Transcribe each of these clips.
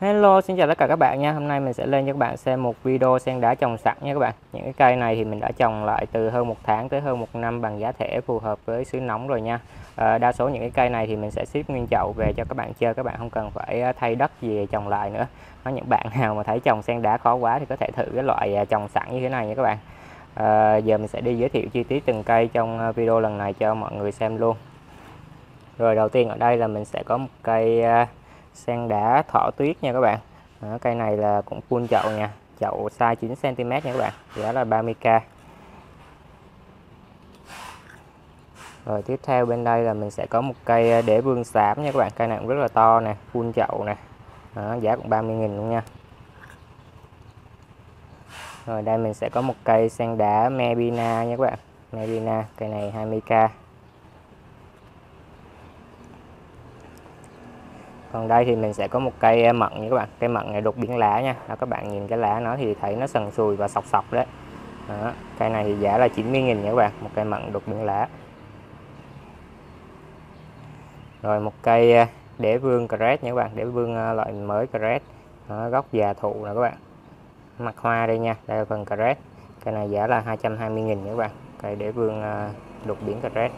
Hello, xin chào tất cả các bạn nha. Hôm nay mình sẽ lên cho các bạn xem một video sen đá trồng sẵn nha các bạn. Những cái cây này thì mình đã trồng lại từ hơn một tháng tới hơn một năm bằng giá thể phù hợp với xứ nóng rồi nha. À, đa số những cái cây này thì mình sẽ ship nguyên chậu về cho các bạn chơi. Các bạn không cần phải ờ, thay đất gì trồng lại nữa. Có những bạn nào mà thấy trồng sen đá khó quá thì có thể thử cái loại ờ, trồng sẵn như thế này nha các bạn. À, giờ mình sẽ đi giới thiệu chi tiết từng cây trong video lần này cho mọi người xem luôn. Rồi đầu tiên ở đây là mình sẽ có một cây sen đá thỏ tuyết nha các bạn. Đó, cây này là cũng full chậu nha. Chậu size 9 cm nha các bạn. Giá là 30k rồi tiếp theo bên đây là mình sẽ có một cây ờ, để vương xám nha các bạn. Cây này cũng rất là to nè full chậu nè. Đó, giá cũng 30.000 luôn nha. Rồi đây mình sẽ có một cây sen đá Mebina nha các bạn. Mebina cây này 20k còn đây thì mình sẽ có một cây mận nha các bạn. Cây mận này đục biển lá nha. Đó các bạn nhìn cái lá nó thì thấy nó sần sùi và sọc sọc đấy. Đó. cây này thì giá là 90.000 nha các bạn một cây mận đục biển lá rồi một cây đế vương cret nha các bạn đế vương loại mới cret đó, gốc già thụ nè các bạn. Mặt hoa đây nha đây là phần cret cây này giá là 220.000 nha các bạn. Cây đế vương đột đục biển cret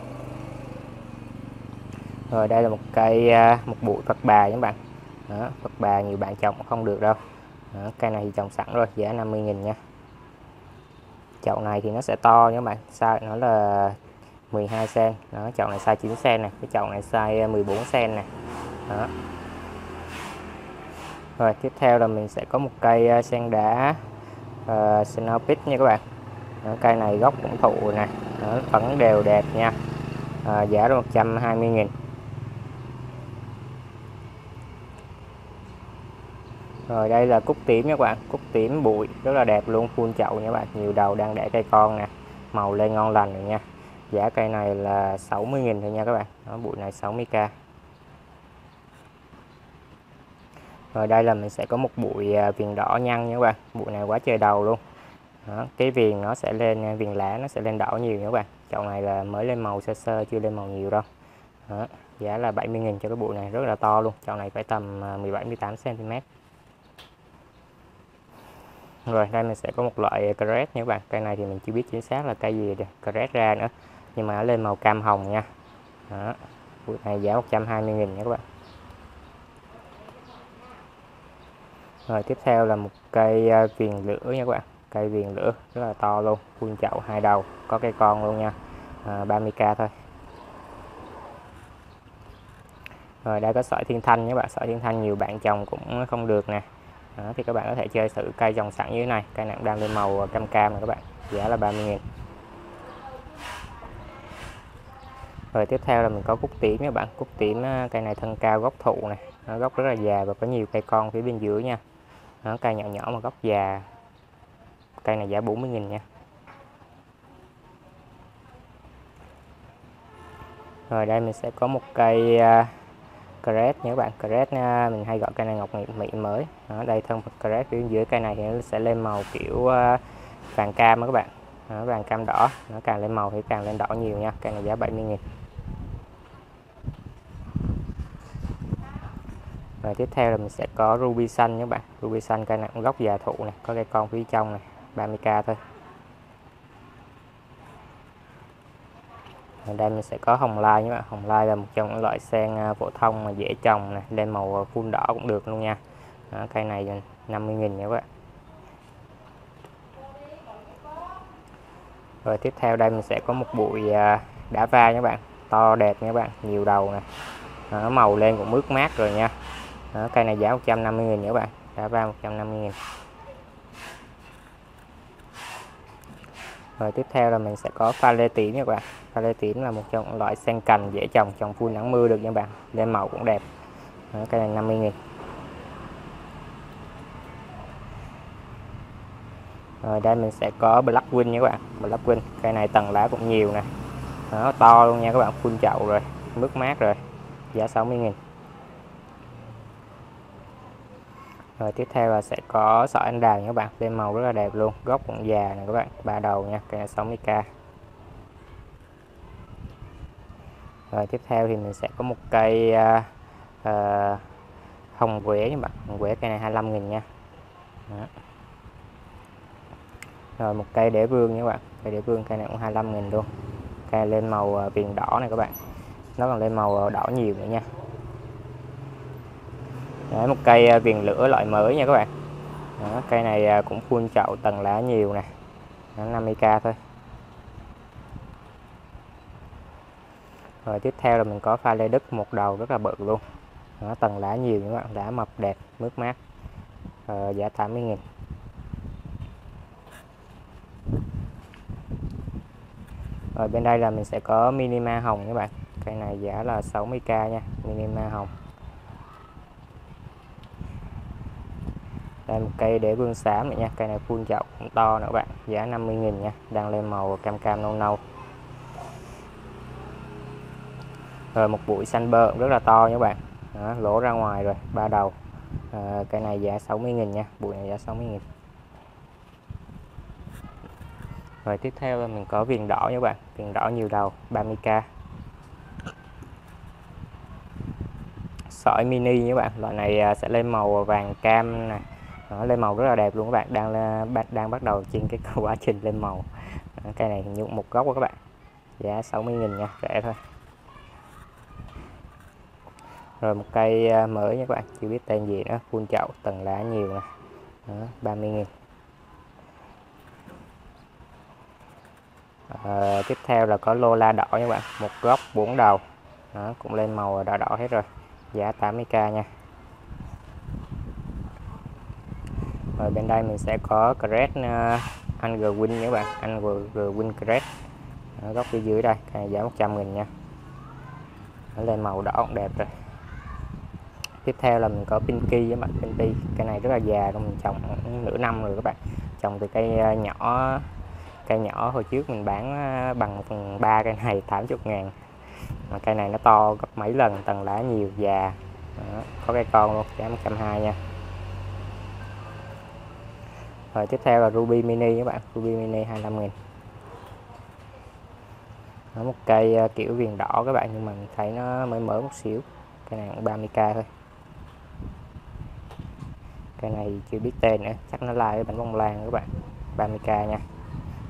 rồi đây là một cây à, một bụi Phật bà các bạn. Đó, Phật bà nhiều bạn trồng không được đâu. Đó, cây này thì trồng sẵn rồi giá 50.000 nha. Chậu này thì nó sẽ to các bạn. Size nó là 12 cm đó chậu này size 9 cm này cái chậu này size à, 14 cm này. Đó. Rồi tiếp theo là mình sẽ có một cây à, sen đá uh, Snowpit nha các bạn. Đó, cây này gốc cũng thụ nè. Vẫn đều đẹp nha. À, giá là 120 nghìn. Rồi đây là cúc tím nha các bạn. Cúc tím bụi rất là đẹp luôn full chậu nha các bạn. Nhiều đầu đang đẻ cây con nè. Màu lên ngon lành rồi nha. Giá cây này là 60.000 thôi nha các bạn. Đó, bụi này 60k rồi đây là mình sẽ có một bụi à, viền đỏ nhăn nha các bạn. Bụi này quá trời đầu luôn. Đó, cái viền nó sẽ lên à, viền lá nó sẽ lên đỏ nhiều nha các bạn. Chậu này là mới lên màu sơ sơ chưa lên màu nhiều đâu. Đó, giá là 70.000 cho cái bụi này rất là to luôn. Chậu này phải tầm 17 18 cm rồi đây mình sẽ có một loại cret nha các bạn. Cây này thì mình chưa biết chính xác là cây gì được cret ra nữa. Nhưng mà nó lên màu cam hồng nha. Đó. Bụi này giá 120 nghìn nha các bạn. Rồi tiếp theo là một cây à, viền lửa nha các bạn. Cây viền lửa rất là to luôn khuôn chậu hai đầu có cây con luôn nha. À, 30k thôi. Rồi đây có sỏi thiên thanh nhé bạn. Sỏi thiên thanh nhiều bạn trồng cũng không được nè đó, thì các bạn có thể chơi thử cây dòng sẵn như thế này. Cây này đang lên màu cam cam này các bạn. Giá là 30 000 rồi tiếp theo là mình có cúc tím các bạn. Cúc tím à, cây này thân cao gốc thụ này nó gốc rất là già và có nhiều cây con phía bên dưới nha. Nó cây nhỏ nhỏ mà gốc già. Cây này giá 40 000 nha. Rồi đây mình sẽ có một cây à, crest nhé nhớ bạn. Crest à, mình hay gọi cây này ngọc mỹ mới. Ở đây thân phần crest phía dưới cây này thì nó sẽ lên màu kiểu à, vàng cam đó các bạn. Đó, vàng cam đỏ. Nó càng lên màu thì càng lên đỏ nhiều nha. Cây này giá 70 nghìn. Rồi tiếp theo là mình sẽ có ruby xanh nhé bạn. Ruby xanh cây này cũng gốc già thụ này có cây con phía trong này 30k thôi. Đây mình sẽ có hồng lai nhé bạn. Hồng lai là một trong những loại sen à, phổ thông mà dễ trồng này lên màu à, phun đỏ cũng được luôn nha. Đó, cây này 50 nghìn nha các bạn. Rồi tiếp theo đây mình sẽ có một bụi đã đá va nha các bạn. To đẹp nha các bạn. Nhiều đầu nè. Nó màu lên cũng mướt mát rồi nha. Đó, cây này giá 150 nghìn nha các bạn. Đá va 150 nghìn. Rồi tiếp theo là mình sẽ có pha lê tím nha các bạn pha lê tím là một trong loại sen cành dễ trồng trồng phun nắng mưa được nha bạn. Lên màu cũng đẹp. Đó, cái này 50 nghìn. Rồi đây mình sẽ có black wing nha các bạn. Black wing cây này tầng lá cũng nhiều nè. Nó to luôn nha các bạn phun chậu rồi mướt mát rồi giá 60 nghìn. Rồi tiếp theo là sẽ có sỏi anh đào nha các bạn. Lên màu rất là đẹp luôn gốc cũng già nè các bạn ba đầu nha cây này 60k rồi tiếp theo thì mình sẽ có một cây uh, uh, hồng quế nha bạn. Hồng quế cây này 25 nghìn nha. Đó. rồi một cây để vương nha các bạn. Cây để vương cây này cũng 25 nghìn luôn. Cây lên màu à, viền đỏ này các bạn. Nó còn lên màu đỏ nhiều nữa nha. Đấy, một cây viền lửa loại mới nha các bạn. Đó, cây này cũng full chậu tầng lá nhiều nè. Nó 50k thôi. Rồi tiếp theo là mình có pha lê đức một đầu rất là bự luôn. Nó tầng lá nhiều các bạn lá mập đẹp mướt mát. Ờ, giá 80 nghìn. Rồi bên đây là mình sẽ có minima hồng các bạn. Cây này giá là 60k nha minima hồng. Đây một cây để vương xám này nha cây này full chậu cũng to nữa các bạn giá 50.000 nha đang lên màu cam cam nâu nâu. Rồi một bụi xanh bơ rất là to nha các bạn. Đó, lỗ ra ngoài rồi ba đầu. Ờ, à, cây này giá 60.000 nha bụi này giá 60.000 rồi tiếp theo là mình có viền đỏ nha các bạn viền đỏ nhiều đầu 30k sỏi mini nha các bạn loại này à, sẽ lên màu vàng cam này nó lên màu rất là đẹp luôn các bạn đang đang bắt đầu trên cái quá trình lên màu. Cây này như một gốc của các bạn giá 60.000 nha rẻ thôi rồi một cây à, mới nha các bạn. Chưa biết tên gì nữa. Phun chậu tầng lá nhiều nè. Đó, 30.000 à, ờ, tiếp theo là có lô la đỏ nha các bạn. Một gốc bốn đầu. Đó, cũng lên màu đỏ đỏ hết rồi. Giá 80k nha. Rồi bên đây mình sẽ có Cret uh, à, Angel Win nha các bạn. Angel Win Cret góc phía dưới đây. Cái này giá 100 nghìn nha. Nó lên màu đỏ cũng đẹp rồi tiếp theo là mình có Pinky với bạn Pinky. Cây này rất là già rồi mình trồng nửa năm rồi các bạn. Trồng từ cây ờ, nhỏ cây nhỏ hồi trước mình bán ờ, bằng phần ba cây này 80 ngàn. Mà cây này nó to gấp mấy lần tầng lá nhiều già. Đó, có cây con luôn giá 120 nha. Rồi tiếp theo là Ruby Mini các bạn Ruby Mini 25 nghìn. Nó một cây ờ, kiểu viền đỏ các bạn nhưng mà thấy nó mới mới một xíu. Cây này cũng 30k thôi cây này chưa biết tên nữa. Chắc nó lai cái bánh bông lan các bạn. 30k nha.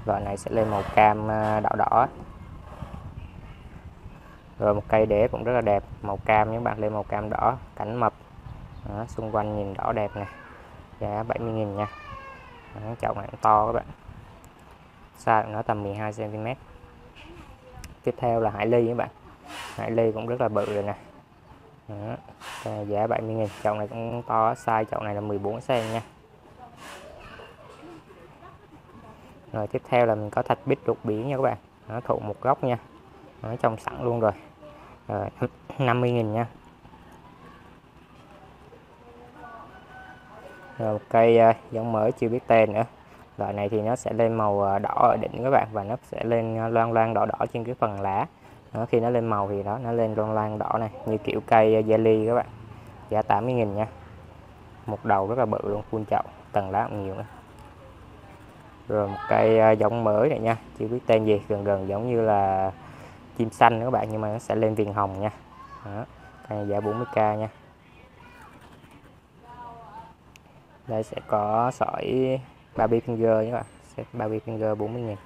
Loại này sẽ lên màu cam à, đỏ đỏ. Rồi một cây đế cũng rất là đẹp. Màu cam các bạn lên màu cam đỏ. Cảnh mập. Đó, xung quanh nhìn đỏ đẹp này giá 70.000 nha. Đó, chậu này to các bạn. Xa nó tầm 12 cm tiếp theo là hải ly các bạn. Hải ly cũng rất là bự rồi nè đó. giá 70 nghìn chậu này cũng to size chậu này là 14 cm nha. Rồi tiếp theo là mình có thạch bít đục biển nha các bạn. Nó thụ một góc nha. Nó trong sẵn luôn rồi. Rồi 50 nghìn nha. Rồi một cây uh, giống mới chưa biết tên nữa. Loại này thì nó sẽ lên màu ờ, đỏ ở đỉnh các bạn và nó sẽ lên ờ, loang loang đỏ đỏ trên cái phần lá đó, khi nó lên màu thì đó nó lên loang loang đỏ này như kiểu cây ờ, jelly các bạn. Giá 80.000 nha. Một đầu rất là bự luôn full chậu tầng lá cũng nhiều nữa rồi một cây ờ, giống mới này nha chưa biết tên gì gần gần giống như là chim xanh các bạn nhưng mà nó sẽ lên viền hồng nha. Đó, cây giá 40k nha. Đây sẽ có sỏi baby finger nhé các bạn set baby finger 40 nghìn.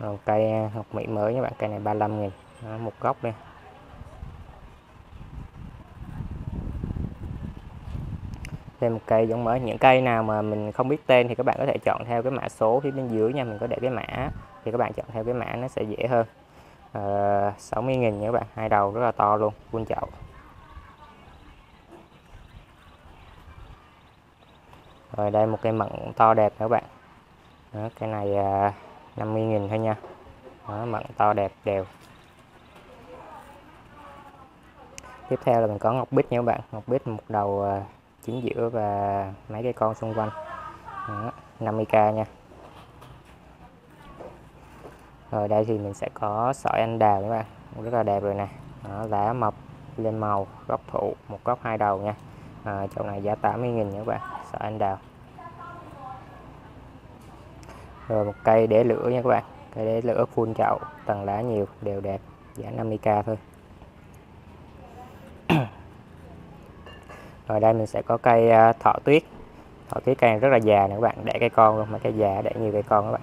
Còn cây à, học mỹ mới nhé bạn cây này 35 nghìn. Đó, một gốc đây. Đây một cây giống mới. Những cây nào mà mình không biết tên thì các bạn có thể chọn theo cái mã số phía bên dưới nha. Mình có để cái mã thì các bạn chọn theo cái mã nó sẽ dễ hơn. Ờ, à, 60 nghìn nha các bạn. Hai đầu rất là to luôn quân chậu. Rồi đây một cây mận to đẹp các bạn. Đó, cái này à, 50.000 thôi nha. Đó, mặn to đẹp đều. Tiếp theo là mình có ngọc bích nha các bạn. Ngọc bích một đầu à, chính giữa và mấy cây con xung quanh. Đó, 50k nha. Rồi đây thì mình sẽ có sỏi anh đào các bạn. Rất là đẹp rồi nè. Đó, lá mập lên màu góc thụ một góc hai đầu nha. À, chậu này giá 80.000 nha các bạn sỏi anh đào rồi một cây để lửa nha các bạn. Cây để lửa phun chậu, tầng lá nhiều, đều đẹp. Giá 50k thôi. Rồi đây mình sẽ có cây à, thọ tuyết. Thọ tuyết cây này rất là già nè các bạn, để cây con luôn, mà cây già để nhiều cây con các bạn.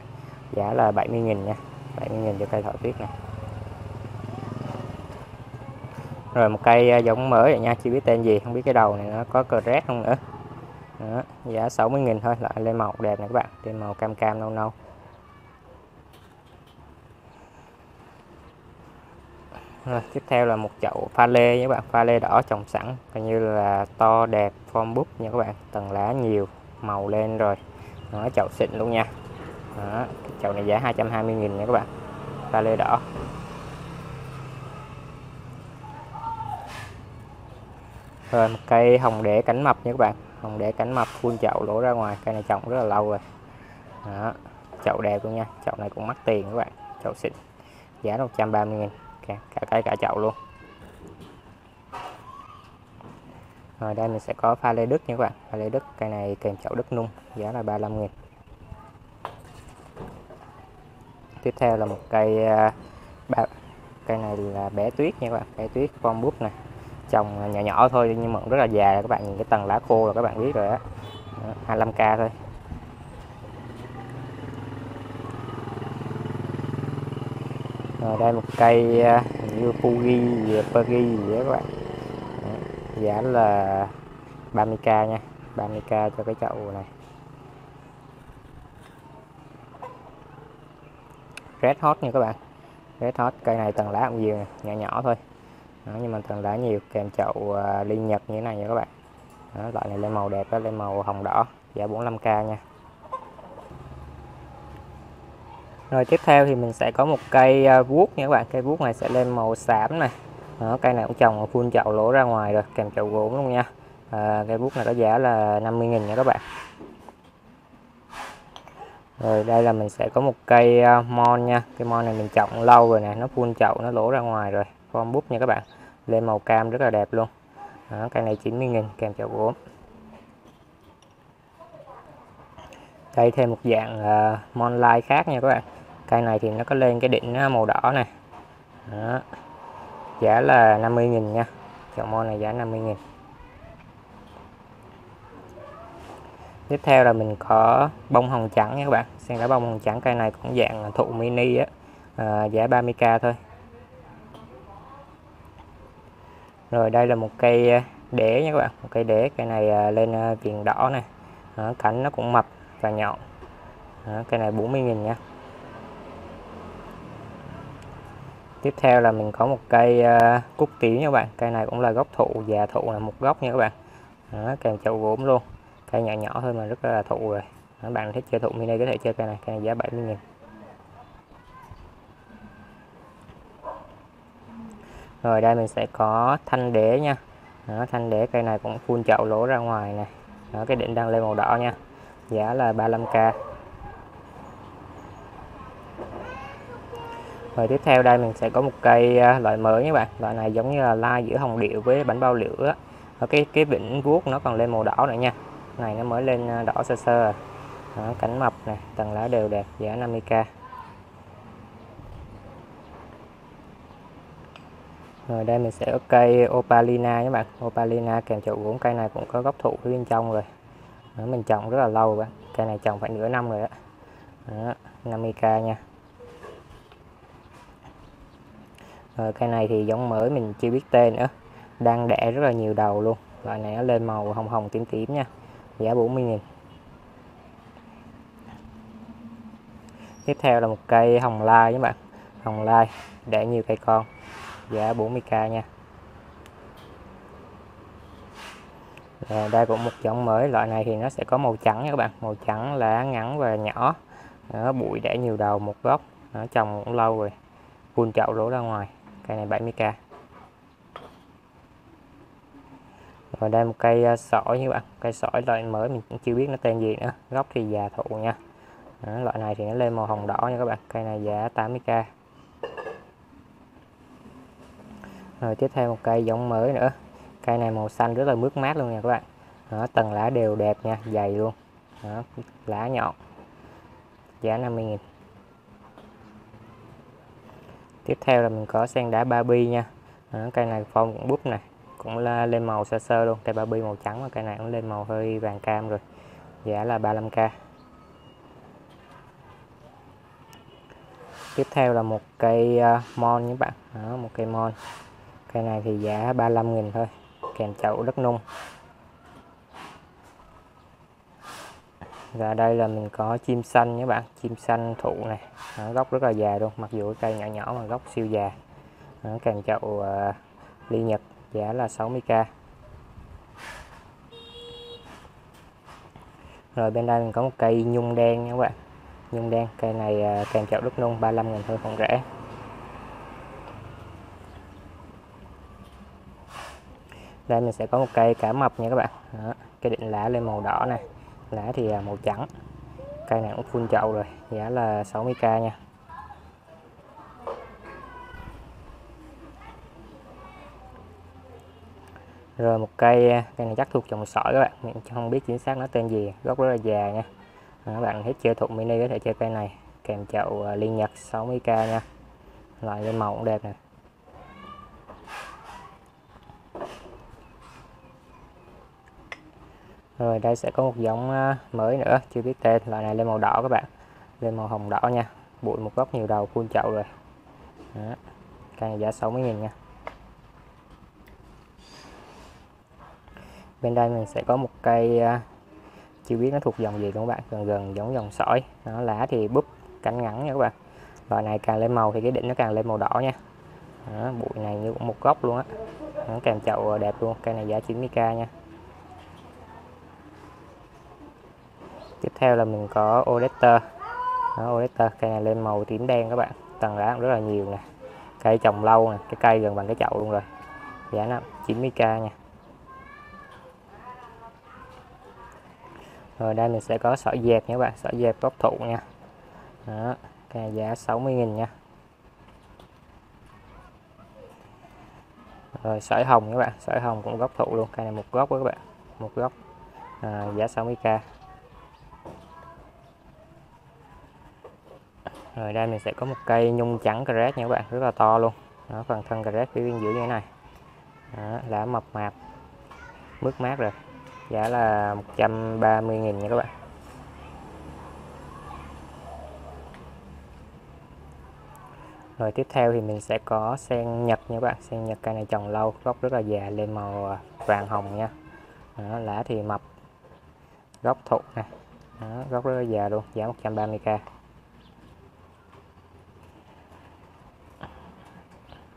Giá là 70.000 nha 70.000 cho cây thọ tuyết này. Rồi một cây à, giống mới rồi nha, chưa biết tên gì, không biết cái đầu này nó có cờ rét không nữa đó, giá 60.000 thôi lại lên màu đẹp này các bạn lên màu cam cam nâu nâu. Rồi, tiếp theo là một chậu pha lê các bạn pha lê đỏ trồng sẵn coi như là to đẹp form búp nha các bạn tầng lá nhiều màu lên rồi. Nó chậu xịn luôn nha. Đó, chậu này giá 220.000 nha các bạn pha lê đỏ. Rồi một cây hồng đế cánh mập nha các bạn không để cánh mập phun chậu lỗ ra ngoài. Cây này trồng rất là lâu rồi. Đó, chậu đẹp luôn nha. Chậu này cũng mắc tiền các bạn. Chậu xịn. Giá 130 nghìn. Cả, cả cây cả chậu luôn. Rồi đây mình sẽ có pha lê đức nha các bạn. Pha lê đức cây này kèm chậu đất nung. Giá là 35 nghìn. Tiếp theo là một cây uh, ba, cây này là bé tuyết nha các bạn. Bé tuyết con búp này trồng nhỏ nhỏ thôi nhưng mà rất là già các bạn nhìn cái tầng lá khô là các bạn biết rồi á. 25k thôi. Rồi đây một cây à, như Fuji Peri gì đó các bạn. Giá là 30k nha 30k cho cái chậu này. Red Hot nha các bạn. Red Hot cây này tầng lá cũng nhiều nhỏ nhỏ thôi đó, nhưng mà thường đã nhiều kèm chậu uh, ly nhật như thế này nha các bạn. Đó, loại này lên màu đẹp đó lên màu hồng đỏ giá 45k nha. Rồi tiếp theo thì mình sẽ có một cây à, vuốt nha các bạn. Cây vuốt này sẽ lên màu xám này. Đó, cây này cũng trồng phun chậu lỗ ra ngoài rồi kèm chậu gỗ luôn nha. À, cây vuốt này có giá là 50.000 nha các bạn. Rồi đây là mình sẽ có một cây à, mon nha. Cây mon này mình trồng lâu rồi nè nó phun chậu nó lỗ ra ngoài rồi form bút nha các bạn lên màu cam rất là đẹp luôn. Đó, cây này 90.000 kèm chậu gốm. Đây thêm một dạng uh, mon light khác nha các bạn. Cây này thì nó có lên cái đỉnh à, màu đỏ này. Đó. giá là 50.000 nha. Chậu mon này giá 50.000 tiếp theo là mình có bông hồng trắng nha các bạn. Sen đá bông hồng trắng cây này cũng dạng thụ mini á. À, giá 30k thôi. Rồi đây là một cây à, đế nha các bạn. Một cây đế cây này à, lên à, viền đỏ này. Đó, cánh nó cũng mập và nhọn. Đó, cây này 40.000 nha. Tiếp theo là mình có một cây cúc tiểu nha các bạn. Cây này cũng là gốc thụ già thụ là một gốc nha các bạn. Đó, kèm chậu gốm luôn. Cây nhỏ nhỏ thôi mà rất là thụ rồi. Các bạn thích chơi thụ mini có thể chơi cây này cây này giá 70 rồi đây mình sẽ có thanh đế nha. Đó, thanh đế cây này cũng phun chậu lỗ ra ngoài này. Đó, cái đỉnh đang lên màu đỏ nha. Giá là 35k rồi tiếp theo đây mình sẽ có một cây à, loại mới nhé bạn. Loại này giống như là lai giữa hồng điệu với bánh bao lửa ở cái cái vĩnh vuốt nó còn lên màu đỏ nữa nha. Này nó mới lên à, đỏ sơ sơ. Đó, cánh mập này tầng lá đều đẹp giá 50k rồi đây mình sẽ có cây opalina các bạn. Opalina kèm chậu uống cây này cũng có gốc thụ phía bên trong rồi. Đó, mình trồng rất là lâu rồi cây này trồng phải nửa năm rồi đó, đó 50k nha. Rồi cây này thì giống mới mình chưa biết tên nữa. Đang đẻ rất là nhiều đầu luôn. Loại này nó lên màu hồng hồng tím tím nha. Giá 40.000 tiếp theo là một cây hồng lai các bạn. Hồng lai đẻ nhiều cây con. Dạ, giá 40k nha. Rồi, đây cũng một giống mới. Loại này thì nó sẽ có màu trắng nha các bạn. Màu trắng lá ngắn và nhỏ. Nó bụi để nhiều đầu một gốc nó trồng cũng lâu rồi. Phun chậu rổ ra ngoài. Cây này 70k rồi đây một cây ờ, sỏi như bạn. Cây sỏi loại mới mình cũng chưa biết nó tên gì nữa. Gốc thì già thụ nha. Đó, loại này thì nó lên màu hồng đỏ nha các bạn. Cây này giá 80k rồi tiếp theo một cây giống mới nữa. Cây này màu xanh rất là mướt mát luôn nha các bạn. Đó, tầng lá đều đẹp nha dày luôn. Đó, lá nhọn. Giá 50.000 tiếp theo là mình có sen đá Barbie nha. Đó, cây này phong cũng búp này cũng là lên màu sơ sơ luôn. Cây ba bi màu trắng và cây này cũng lên màu hơi vàng cam rồi. Giá là 35k tiếp theo là một cây uh, mon nhé bạn. Đó, một cây mon cây này thì giá 35.000 thôi kèm chậu đất nung. Và đây là mình có chim xanh nhé bạn chim xanh thụ này. Nó gốc rất là già luôn mặc dù cây nhỏ nhỏ mà gốc siêu già. Nó kèm chậu uh, ly nhật giá là 60k rồi bên đây mình có một cây nhung đen nha các bạn. Nhung đen cây này uh, kèm chậu đất nung 35 000 thôi còn rẻ. Đây mình sẽ có một cây cả mập nha các bạn. Đó, cây định lá lên màu đỏ này. Lá thì à, màu trắng. Cây này cũng phun chậu rồi giá là 60k nha. Rồi một cây à, cây này chắc thuộc trồng sỏi các bạn. Mình không biết chính xác nó tên gì gốc rất là già nha. Các bạn hết chơi thuộc mini có thể chơi cây này. Kèm chậu à, liên nhật 60k nha. Loại lên màu cũng đẹp này rồi đây sẽ có một giống ờ, mới nữa chưa biết tên. Loại này lên màu đỏ các bạn. Lên màu hồng đỏ nha. Bụi một gốc nhiều đầu phun chậu rồi. Đó. cây này giá 60 000 nha. Bên đây mình sẽ có một cây ờ, chưa biết nó thuộc dòng gì các bạn. Gần gần giống dòng sỏi. Nó lá thì búp cánh ngắn nha các bạn. Loại này càng lên màu thì cái đỉnh nó càng lên màu đỏ nha. Đó, bụi này như cũng một gốc luôn á. Nó kèm chậu đẹp luôn. Cây này giá 90k nha. Tiếp theo là mình có Odester đó, Odester cây này lên màu tím đen các bạn. Tầng lá rất là nhiều nè. Cây trồng lâu nè cái cây gần bằng cái chậu luôn rồi. Giá nó 90k nha. Rồi đây mình sẽ có sợi dẹp nha các bạn sợi dẹp gốc thụ nha. Đó cây này giá 60.000 nha. Rồi sợi hồng các bạn sợi hồng cũng gốc thụ luôn cây này một gốc đó các bạn một gốc. À, giá 60k rồi đây mình sẽ có một cây nhung trắng cret nha các bạn rất là to luôn. Nó phần thân cret phía bên dưới như thế này. Đó, lá mập mạp. Mướt mát rồi. Giá là 130.000 nha các bạn. Rồi tiếp theo thì mình sẽ có sen nhật nha các bạn. Sen nhật cây này trồng lâu gốc rất là già lên màu vàng hồng nha. Đó, lá thì mập gốc thụ này. Đó, gốc rất là già luôn giá 130k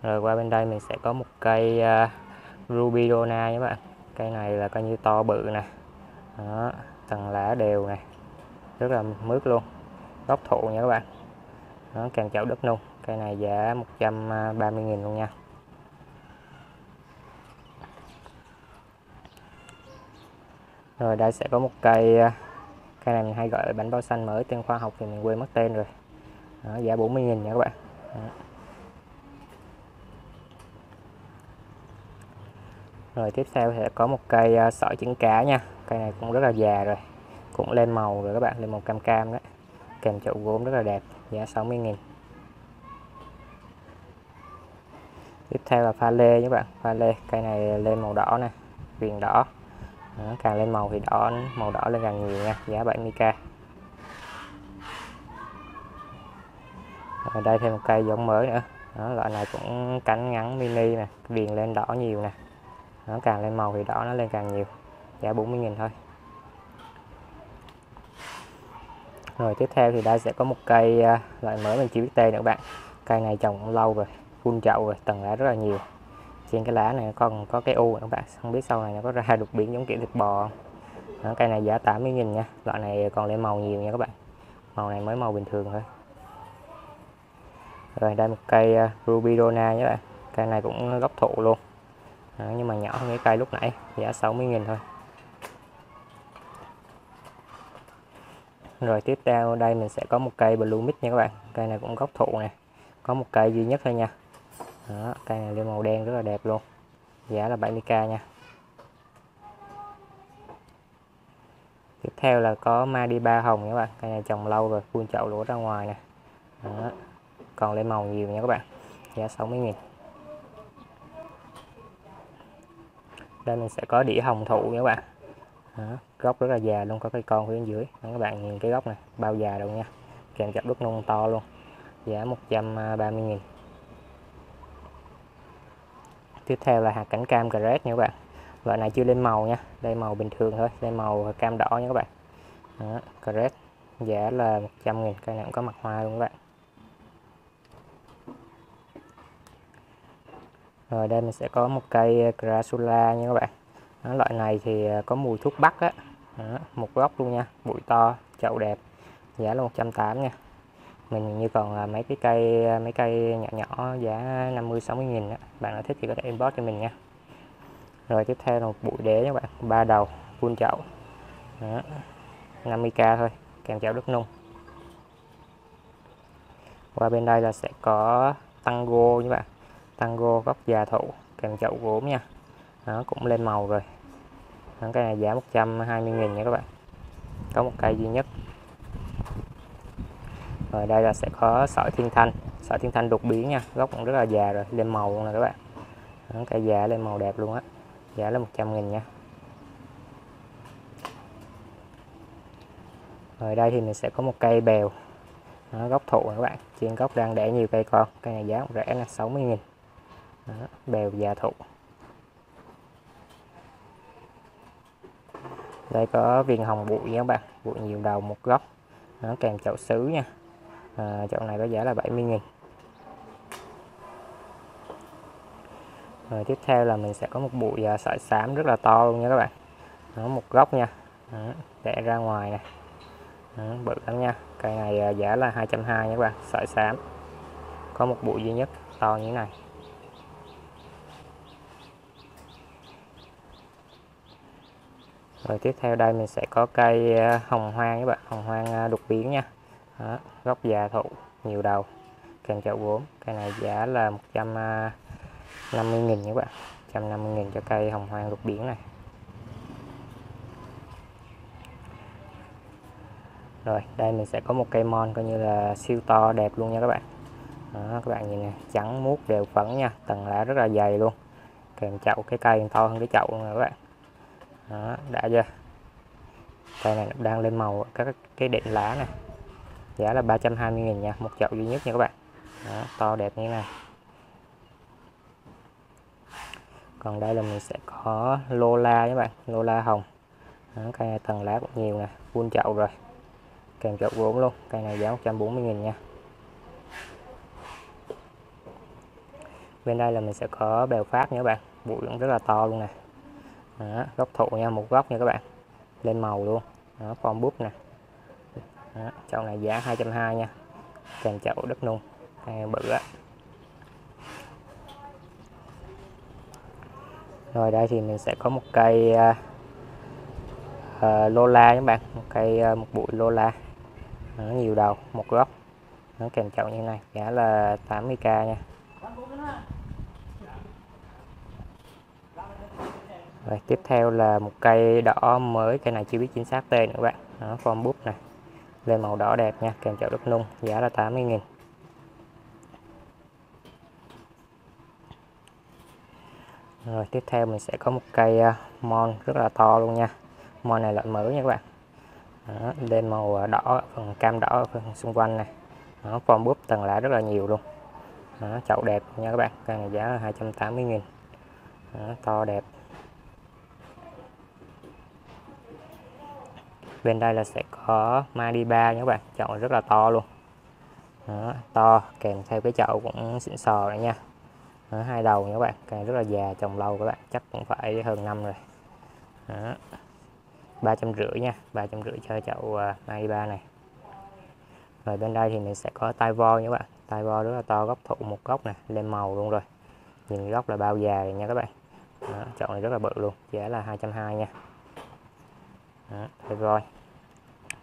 rồi qua bên đây mình sẽ có một cây à, uh, rubidona nhé các bạn. Cây này là coi như to bự nè. Đó tầng lá đều này rất là mướt luôn. Gốc thụ nha các bạn. Nó càng chậu đất nung. Cây này giá 130.000 à, luôn nha. Rồi đây sẽ có một cây à, cây này mình hay gọi là bánh bao xanh mới. Tên khoa học thì mình quên mất tên rồi. Đó, giá 40.000 nha các bạn. Đó. Rồi tiếp theo sẽ có một cây à, sỏi trứng cá nha. Cây này cũng rất là già rồi cũng lên màu rồi các bạn lên màu cam cam đấy. Kèm chậu gốm rất là đẹp giá 60.000 tiếp theo là pha lê các bạn pha lê. Cây này lên màu đỏ nè viền đỏ. Đó, càng lên màu thì đỏ màu đỏ lên càng nhiều nha giá 70k ở đây thêm một cây giống mới nữa. Đó, loại này cũng cánh ngắn mini nè viền lên đỏ nhiều nè nó càng lên màu thì đỏ nó lên càng nhiều. Giá 40.000 thôi. Rồi tiếp theo thì đây sẽ có một cây à, loại mới mình chưa biết tên nữa các bạn. Cây này trồng cũng lâu rồi phun chậu rồi tầng lá rất là nhiều. Trên cái lá này còn có cái u các bạn không biết sau này nó có ra đột biến giống kiểu thịt bò Đó, cây này giá 80.000 nha loại này còn lên màu nhiều nha các bạn. Màu này mới màu bình thường thôi. Rồi đây một cây à, ruby nhé bạn. Cây này cũng gốc thụ luôn đó, nhưng mà nhỏ hơn cái cây lúc nãy giá 60.000 thôi. Rồi tiếp theo đây mình sẽ có một cây blue mix nha các bạn. Cây này cũng gốc thụ nè. Có một cây duy nhất thôi nha. Đó, cây này lên màu đen rất là đẹp luôn. Giá là 70k nha. Tiếp theo là có Madiba hồng nha các bạn. Cây này trồng lâu rồi phun chậu lúa ra ngoài nè. Đó. còn lên màu nhiều nha các bạn. Giá 60 nghìn. Đây mình sẽ có đĩa hồng thụ nha các bạn. Đó, gốc rất là già luôn có cây con phía bên dưới. Đó, các bạn nhìn cái gốc này bao già đâu nha. Kèm cặp đứt nung to luôn giá 130 nghìn. Tiếp theo là hạt cảnh cam cà rét nha các bạn. Loại này chưa lên màu nha đây màu bình thường thôi đây màu cam đỏ nha các bạn. Đó, cà rét giá là 100 nghìn cây này cũng có mặt hoa luôn các bạn. Rồi đây mình sẽ có một cây ờ, Crassula nha các bạn. Đó, loại này thì ờ, có mùi thuốc bắc á. Đó, một gốc luôn nha bụi to chậu đẹp giá là 180 nha. Mình như còn mấy cái cây mấy cây nhỏ nhỏ giá 50 60 nghìn đó. bạn nào thích thì có thể inbox cho mình nha. Rồi tiếp theo là một bụi đế các bạn ba đầu full chậu. Đó. 50k thôi kèm chậu đất nung. Qua bên đây là sẽ có tango các bạn tango gốc già thụ kèm chậu gốm nha. Nó cũng lên màu rồi. Đó, cái này giá 120 nghìn nha các bạn. Có một cây duy nhất. Rồi đây là sẽ có sỏi thiên thanh. Sỏi thiên thanh đột biến nha. Gốc cũng rất là già rồi lên màu luôn nè các bạn. Đó, cây già lên màu đẹp luôn á. Giá là 100 nghìn nha. Rồi đây thì mình sẽ có một cây bèo. Nó gốc thụ các bạn. Trên gốc đang đẻ nhiều cây con. Cây này giá cũng rẻ là 60 nghìn đó, bèo già thụ. Đây có viên hồng bụi nha các bạn. Bụi nhiều đầu một gốc nó kèm chậu sứ nha. À, chậu này có giá là 70 nghìn. Rồi tiếp theo là mình sẽ có một bụi à, sợi xám rất là to luôn nha các bạn. Nó một gốc nha. Đó, để ra ngoài này đó, bự lắm nha. Cây này à, giá là 220 nha các bạn sợi xám. Có một bụi duy nhất to như thế này. Rồi tiếp theo đây mình sẽ có cây à, hồng hoang các bạn. Hồng hoang à, đục biến nha. Đó, gốc già thụ nhiều đầu kèm chậu gốm. Cây này giá là 150 à, nghìn các bạn. 150 nghìn cho cây hồng hoang đục biển này. Rồi đây mình sẽ có một cây mon coi như là siêu to đẹp luôn nha các bạn. Đó, các bạn nhìn này trắng muốt đều phấn nha. Tầng lá rất là dày luôn. Kèm chậu cái cây to hơn cái chậu luôn nè các bạn đó, đã chưa? Cây này đang lên màu các cái đệm lá này. Giá là 320 nghìn nha một chậu duy nhất nha các bạn. Đó, to đẹp như thế này. Còn đây là mình sẽ có Lola các bạn Lola hồng. Đó, cây này tầng lá cũng nhiều nè full chậu rồi. Kèm chậu gốm luôn cây này giá 140 nghìn nha. Bên đây là mình sẽ có bèo phát nha các bạn bụi cũng rất là to luôn nè đó, góc thụ nha một góc nha các bạn. Lên màu luôn. Đó, form búp nè. Đó, chậu này giá 220 nha. Kèm chậu đất nung cây bự á rồi đây thì mình sẽ có một cây uh, uh, Lola các bạn. Một cây uh, một bụi Lola nó nhiều đầu một gốc nó kèm chậu như này giá là 80k nha. Rồi tiếp theo là một cây đỏ mới cây này chưa biết chính xác tên nữa các bạn. Nó form búp này. Lên màu đỏ đẹp nha kèm chậu đất nung giá là 80 nghìn. Rồi tiếp theo mình sẽ có một cây à, mon rất là to luôn nha. Mon này loại mới nha các bạn. Đó, lên màu à, đỏ phần cam đỏ phần xung quanh này. Nó form búp tầng lá rất là nhiều luôn. Đó, chậu đẹp nha các bạn cây này giá là 280 nghìn. Đó, to đẹp. Bên đây là sẽ có Madiba nha các bạn. Chậu rất là to luôn. Đó, to kèm theo cái chậu cũng xịn sò này nha. Đó, hai đầu nha các bạn cây rất là già trồng lâu các bạn chắc cũng phải hơn năm rồi. Ba trăm rưỡi nha ba trăm rưỡi cho chậu à, uh, Madiba này. Rồi bên đây thì mình sẽ có tai vo nha các bạn. Tai vo rất là to gốc thụ một gốc này lên màu luôn rồi. Nhìn gốc là bao già rồi nha các bạn. Đó, chậu này rất là bự luôn giá là 220 nha. Đó, rồi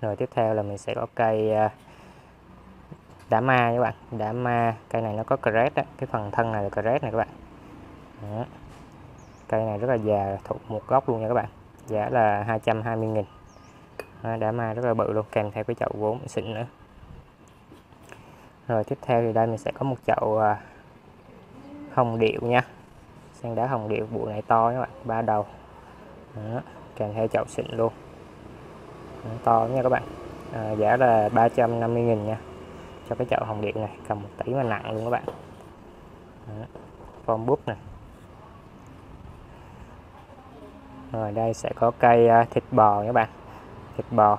rồi tiếp theo là mình sẽ có cây à, đá ma các bạn. Đá ma cây này nó có crest á cái phần thân này là crest này các bạn. Đó. cây này rất là già thuộc một gốc luôn nha các bạn. Giá là 220 nghìn. Đó, đá ma rất là bự luôn kèm theo cái chậu vốn xịn nữa. Rồi tiếp theo thì đây mình sẽ có một chậu à, hồng điệu nha. Sen đá hồng điệu bụi này to các bạn ba đầu. Đó, kèm theo chậu xịn luôn to nha các bạn. À, giá là 350.000 nha. Cho cái chậu hồng điện này cầm một tỷ mà nặng luôn các bạn. Đó, form búp này. Rồi đây sẽ có cây à, thịt bò các bạn. Thịt bò.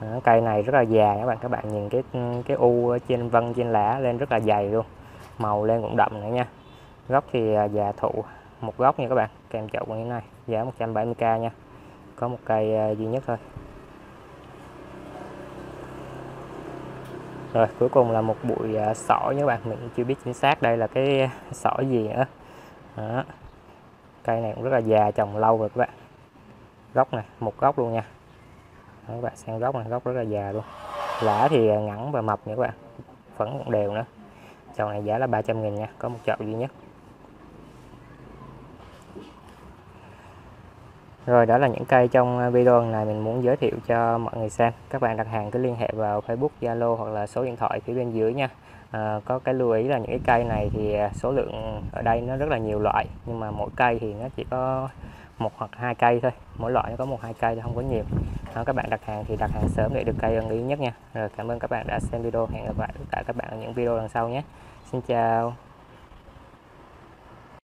Đó, cây này rất là già các bạn. Các bạn nhìn cái cái u trên vân trên lá lên rất là dày luôn. Màu lên cũng đậm nữa nha. Gốc thì à, già thụ một gốc nha các bạn. Kèm chậu như thế này giá 170k nha. Có một cây à, duy nhất thôi. Rồi cuối cùng là một bụi à, sỏi nha các bạn mình chưa biết chính xác đây là cái sỏi gì nữa. Đó. cây này cũng rất là già trồng lâu rồi các bạn. Gốc này một gốc luôn nha. Đó, các bạn xem gốc này gốc rất là già luôn. Lá thì à, ngắn và mập nha các bạn phấn cũng đều nữa. Chậu này giá là 300 nghìn nha có một chậu duy nhất. Rồi đó là những cây trong à, video này mình muốn giới thiệu cho mọi người xem. Các bạn đặt hàng cứ liên hệ vào Facebook, Zalo hoặc là số điện thoại phía bên dưới nha. À, có cái lưu ý là những cái cây này thì à, số lượng ở đây nó rất là nhiều loại nhưng mà mỗi cây thì nó chỉ có một hoặc hai cây thôi. Mỗi loại nó có một hai cây không có nhiều. Đó, các bạn đặt hàng thì đặt hàng sớm để được cây ưng ý nhất nha. Rồi cảm ơn các bạn đã xem video. Hẹn gặp lại tất cả các bạn ở những video lần sau nhé. Xin chào.